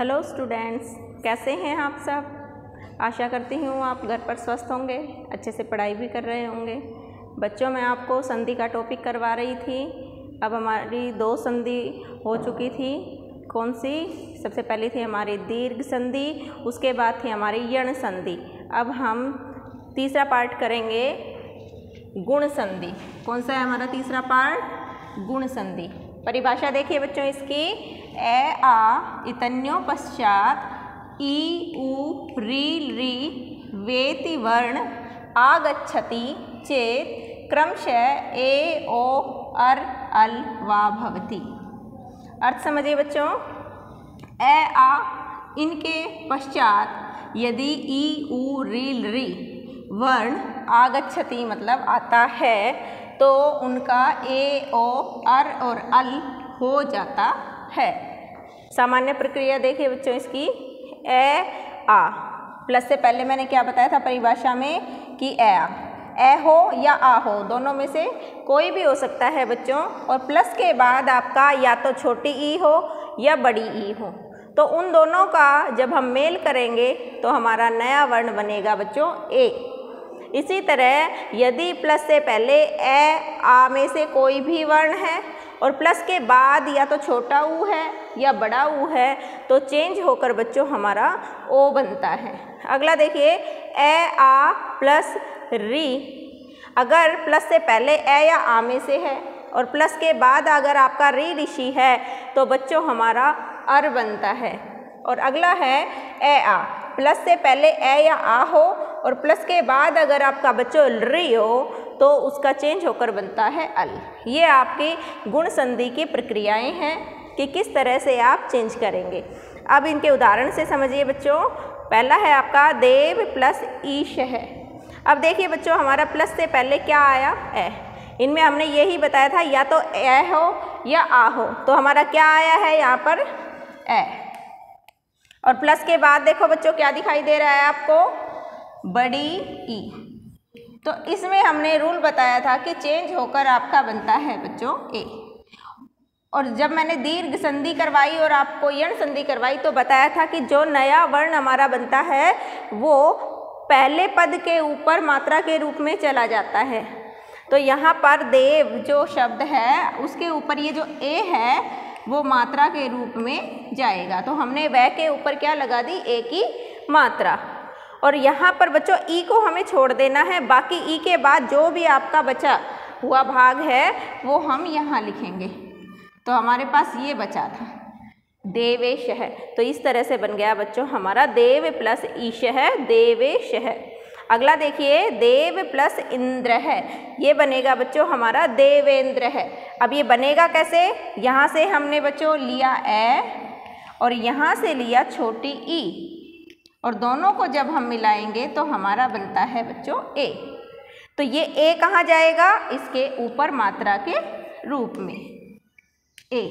Hello students, कैसे हैं आप सब? आशा करती हूँ आप घर पर स्वस्थ होंगे, अच्छे से पढ़ाई भी कर रहे होंगे। बच्चों, मैं आपको संधि का टॉपिक करवा रही थी। अब हमारी दो संधि हो चुकी थी। कौन सी? सबसे पहली थी हमारी दीर्घ संधि, उसके बाद थी हमारी यण संधि। अब हम तीसरा पार्ट करेंगे गुण संधि। कौन सा है हमारा तीसरा पार्ट गुण संधि। परिभाषा देखिए बच्चों इसकी। ए, आ, इतन्यो पश्चात ई उ, री री, वेति, वर्ण, आगच्छति, चेत क्रमशः ए, ओ, अर, अल, वा भवति। अर्थ समझिए बच्चों। ए, आ, इनके पश्चात यदि ई उ, री री, वर्ण आगच्छति मतलब आता है तो उनका ए, ओ अर और अल हो जाता है। सामान्य प्रक्रिया देखिए बच्चों इसकी। ए, आ। प्लस से पहले मैंने क्या बताया था परिभाषा में कि ए, आ। ए हो या आ हो, दोनों में से कोई भी हो सकता है बच्चों। और प्लस के बाद आपका या तो छोटी ई हो या बड़ी ई हो। तो उन दोनों का जब हम मेल करेंगे तो हमारा नया वर्ण बनेगा बच्चों ए। इसी तरह यदि प्लस से पहले ए, आ में से कोई भी वर्ण है और प्लस के बाद या तो छोटा ऊ है या बड़ा ऊ है तो चेंज होकर बच्चों हमारा ओ बनता है। अगला देखिए, ए, आ प्लस री। अगर प्लस से पहले ए या आ में से है और प्लस के बाद अगर आपका री ऋषि है तो बच्चों हमारा अर बनता है। और अगला है ए, आ। प्लस से पहले ए या आ हो और प्लस के बाद अगर आपका बच्चों री हो तो उसका चेंज होकर बनता है अल। ये आपकी गुण संधि की प्रक्रियाएँ हैं कि किस तरह से आप चेंज करेंगे। अब इनके उदाहरण से समझिए बच्चों। पहला है आपका देव प्लस ईश है। अब देखिए बच्चों, हमारा प्लस से पहले क्या आया? ए। इनमें हमने यही बताया था, या तो ए हो या आ हो। तो हमारा क्या आया है यहाँ पर? ए। और प्लस के बाद देखो बच्चों क्या दिखाई दे रहा है आपको? बड़ी ई। तो इसमें हमने रूल बताया था कि चेंज होकर आपका बनता है बच्चों ए। और जब मैंने दीर्घ संधि करवाई और आपको यण संधि करवाई तो बताया था कि जो नया वर्ण हमारा बनता है, वो पहले पद के ऊपर मात्रा के रूप में चला जाता है। तो यहाँ पर देव जो शब्द है, उसके ऊपर ये जो ए है वो मात्रा के रूप में जाएगा। तो हमने वह के ऊपर क्या लगा दी? ए की मात्रा। और यहाँ पर बच्चों, ई को हमें छोड़ देना है। बाकी ई के बाद जो भी आपका बचा हुआ भाग है, वो हम यहाँ लिखेंगे। तो हमारे पास ये बचा था। देवेश है तो इस तरह से बन गया बच्चों हमारा। देव प्लस ईश है। देवेश है अगला देखिए, देव प्लस इंद्र है। ये बनेगा बच्चों हमारा देवेंद्र है। अब ये बनेगा कैसे? यहाँ से हमने बच्चों लिया ए और यहाँ से लिया छोटी ई। और दोनों को जब हम मिलाएँगे तो हमारा बनता है बच्चों ए। तो ये ए कहाँ जाएगा? इसके ऊपर मात्रा के रूप में। ए।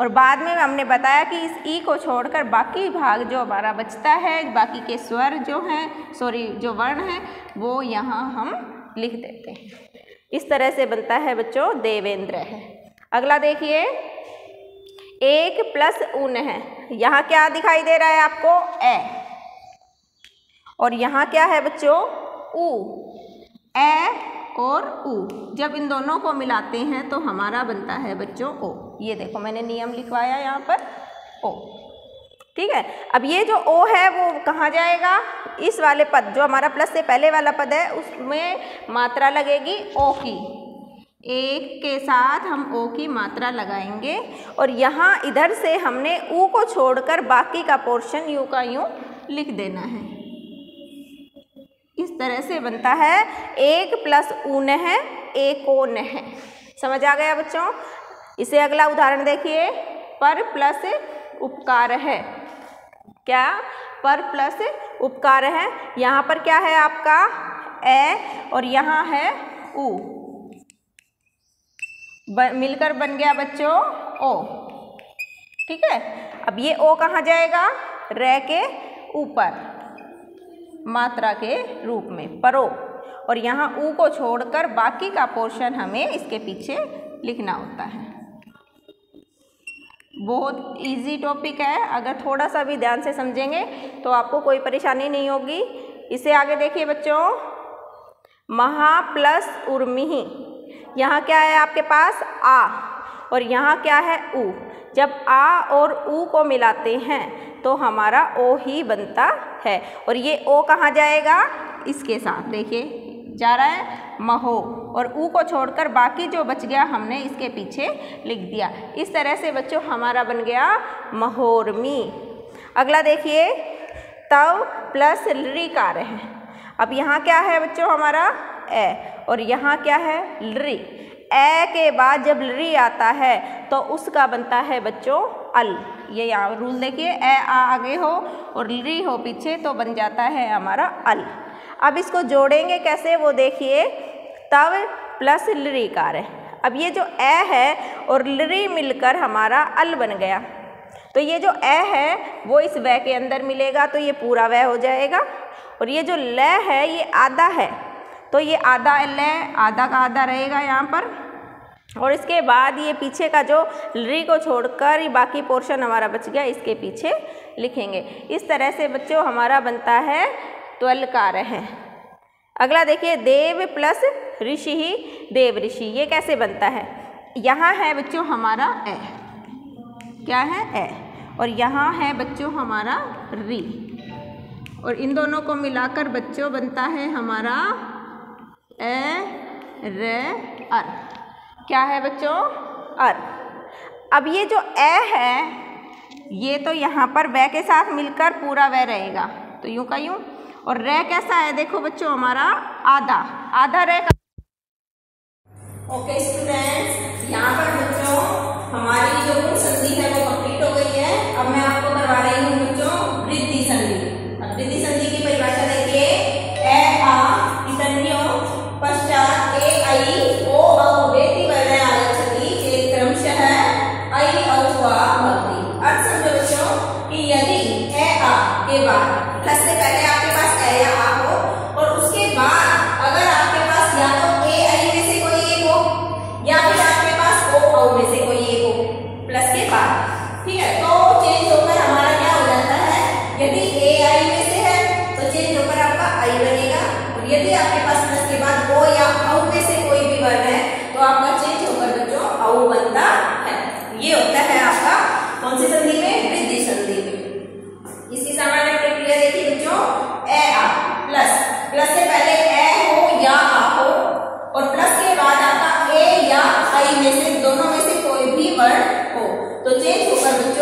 और बाद में हमने बताया कि इस ई को छोड़कर बाकी भाग जो हमारा बचता है, बाकी के स्वर जो हैं सॉरी जो वर्ण हैं, वो यहाँ हम लिख देते हैं। इस तरह से बनता है बच्चों, देवेंद्र है। अगला देखिए, एक प्लस उन है। यहाँ क्या दिखाई दे रहा है आपको? ए। और यहाँ क्या है बच्चों? ऊ। ए और ऊ जब इन दोनों को मिलाते हैं तो हमारा बनता है बच्चों ओ। ये देखो, मैंने नियम लिखवाया यहाँ पर, ओ। ठीक है? अब ये जो ओ है, वो कहाँ जाएगा? इस वाले पद, जो हमारा प्लस से पहले वाला पद है, उसमें मात्रा लगेगी ओ की। एक के साथ हम ओ की मात्रा लगाएँगे और यहाँ इधर से हमने ऊ को छोड़कर बाकी का पोर्शन यू का यूँ लिख देना है। तरह से बनता है। एक प्लस ऊन है, एक ओन है। समझ आ गया बच्चों? इसे अगला उदाहरण देखिए। पर प्लस उपकार है। क्या? पर प्लस उपकार है। यहाँ पर क्या है आपका? ए और यहाँ है ऊ। मिलकर बन गया बच्चों, ओ। ठीक है? अब ये ओ कहाँ जाएगा? रे के ऊपर। मात्रा के रूप में, परो। और यहाँ ऊ को छोड़कर बाकी का पोर्शन हमें इसके पीछे लिखना होता है। बहुत इजी टॉपिक है। अगर थोड़ा सा भी ध्यान से समझेंगे तो आपको कोई परेशानी नहीं होगी। इसे आगे देखिए बच्चों। महा प्लस उर्मी यहाँ क्या है आपके पास? आ। और यहाँ क्या है ऊ? जब आ और ऊ को मिलाते हैं तो हमारा ओ ही बनता है। और ये ओ कहाँ जाएगा? इसके साथ। देखिए, जा रहा है महो। और ऊ को छोड़कर बाकी जो बच गया हमने इसके पीछे लिख दिया। इस तरह से बच्चों हमारा बन गया महोरमी। अगला देखिए, तव प्लस री कार्य है अब यहाँ क्या है बच्चों हमारा? ए और यहाँ क्या है? लरी ए के बाद जब लरी आता है तो उसका बनता है बच्चों अल, ये यहाँ रूल देखिए, ए, आ, आगे हो और लरी हो पीछे तो बन जाता है हमारा अल। अब इसको जोड़ेंगे कैसे, वो देखिए, तव प्लस लरी कार्य अब ये जो ए है और लरी मिलकर हमारा अल बन गया। तो ये जो ए है, वो इस वह के अंदर मिलेगा तो ये पूरा वह हो जाएगा। और ये जो ल है, ये आधा है। तो ये आधा ल, आधा का आधा रहेगा यहाँ पर। और इसके बाद ये पीछे का जो री को छोड़कर ये बाकी पोर्शन हमारा बच गया, इसके पीछे लिखेंगे। इस तरह से बच्चों, हमारा बनता है त्वल कार्य है। अगला देखिए, देव प्लस ऋषि ही देव ऋषि, ये कैसे बनता है? यहाँ है बच्चों, हमारा ए। क्या है? ए। और यहाँ है बच्चों, हमारा री। और इन दोनों को मिलाकर बच्चों बनता है हमारा ए, रे, अर। क्या है बच्चों? अर। अब ये जो ए है ये तो यहाँ पर वे के साथ मिलकर पूरा वह रहेगा। तो यूँ का यूँ। और रे कैसा है देखो बच्चों हमारा? आधा। आधा रे का ओके स्टूडेंट्स यहाँ पर बच्चों हमारी जो बाद ठीक है तो चेंज होकर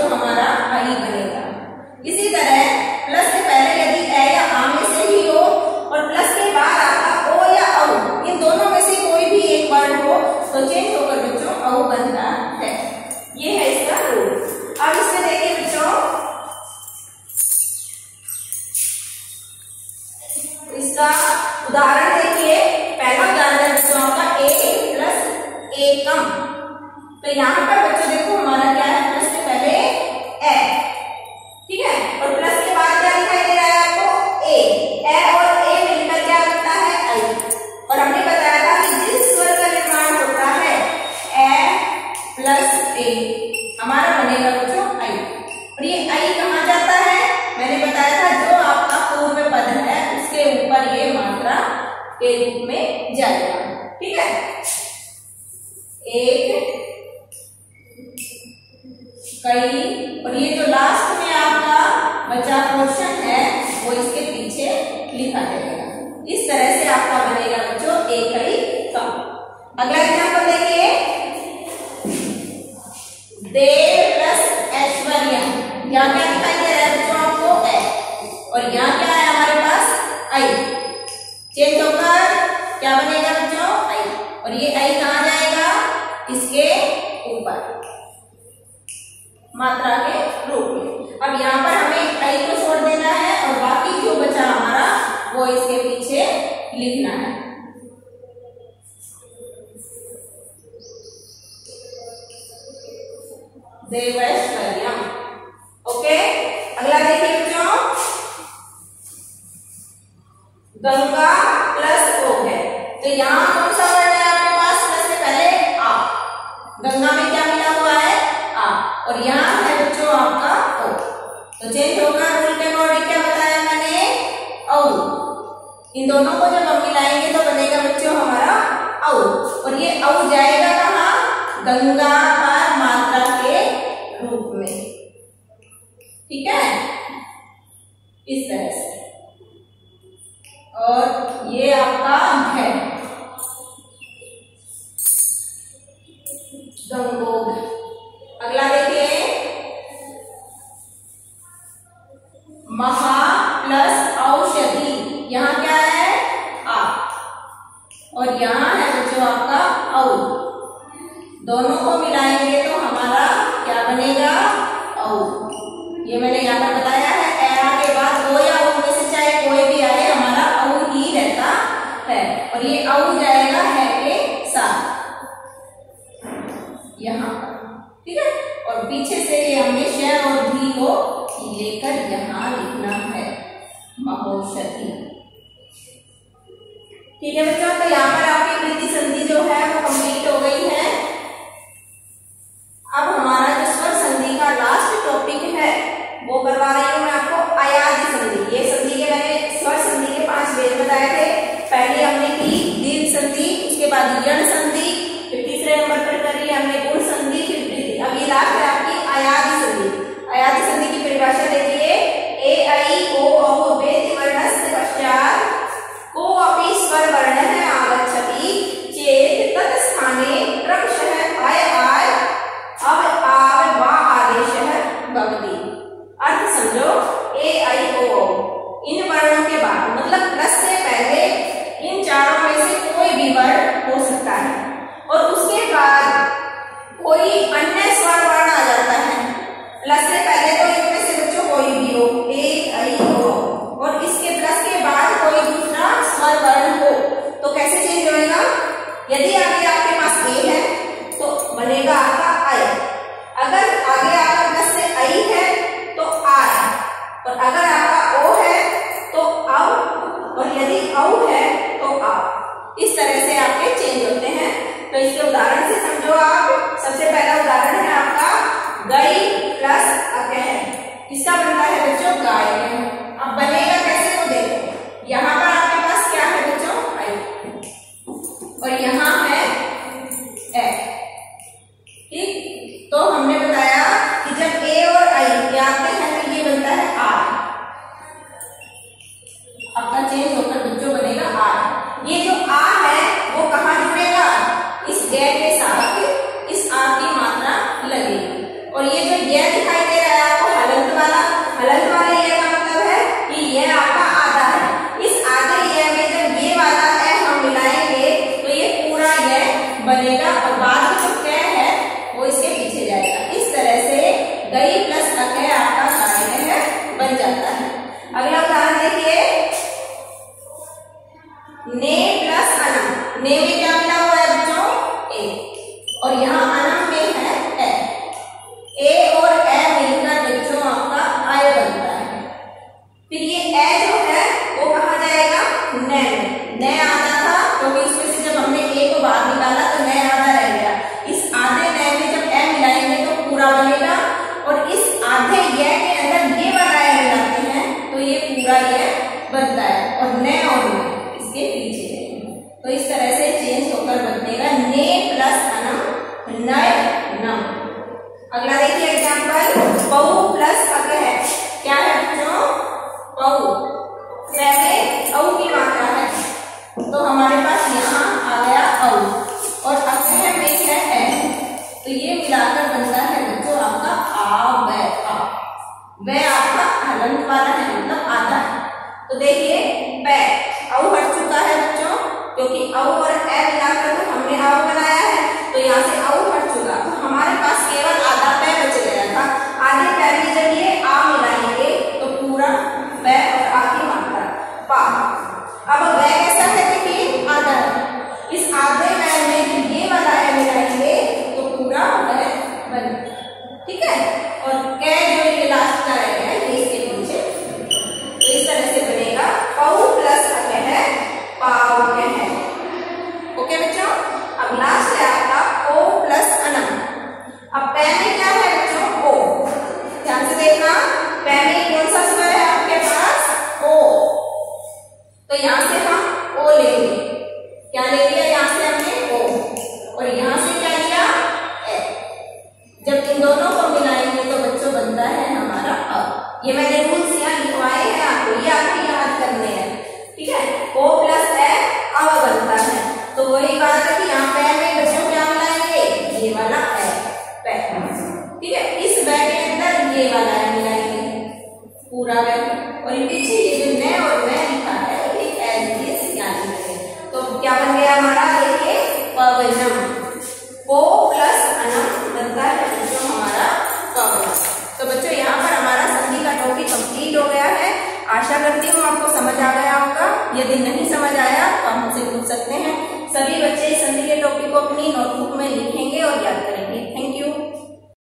हमारा आई बनेगा। इसी तरह कई और ये जो लास्ट में आपका बचा पोर्शन है, वो इसके पीछे लिखा जाएगा। इस तरह से आपका बनेगा बच्चों एक कई कम। अगला एग्ज़ाम्पल देखिए। देव प्लस ऐश्वर्या यहाँ क्या दिखाई दे रहा है बच्चों आपको? ए। और यहाँ क्या है हमारे पास? आई। चेंज होकर क्या बनेगा बच्चों? आई। और ये आई कहाँ जाएगा इसके ऊपर मात्रा के रूप में। अब यहाँ पर हमें आई को छोड़ देना है और बाकी जो बचा हमारा, वो इसके पीछे लिखना है। ओके? अगला देखिए बच्चों गंगा प्लस ओ है। तो यहाँ और यहाँ है बच्चों आपका ओ। तो चेंज होगा रूल के अकॉर्डिंग क्या बताया मैंने? औ। इन दोनों को जब हम मिलाएँगे तो बनेगा बच्चों हमारा औ। और ये औ जाएगा कहा? गंगा पर मात्रा के रूप में। ठीक है? इस तरह से। और ये आपका है। गंगोधर पीछे से ये हमने श और भी को लेकर यहाँ लिखना है। महोषधि ठीक है बच्चों तो यहाँ पर आपके ए ऐ ओ औ वे त्रिवर्णस्य पश्चात् कोऽपि और ये जो यह दिखाई दे रहा है आपको हलंत वाला अगला देखिए बहु प्लस अग है। क्या है बच्चों? बहु। की मात्रा है। तो हमारे पास यहाँ आ गया औ। और अग है है, है? तो ये मिलाकर बनता है बच्चों आपका आ वह आ। ये वाला है मिला के पूरा है। और ये पीछे ये जो मैं और मैं लिखा है, ये एज ये यानी है। तो क्या बन गया हमारा? देखिए पवनम। पो प्लस अनम बनता है जो हमारा पवनम। तो बच्चों, यहाँ पर हमारा संधि का टॉपिक कंप्लीट हो गया है। आशा करती हूँ आपको समझ आ गया होगा। यदि नहीं समझ आया तो आप हमसे पूछ सकते हैं। सभी बच्चे इस संधि के टॉपिक को अपनी नोटबुक में लिखेंगे और याद करेंगे।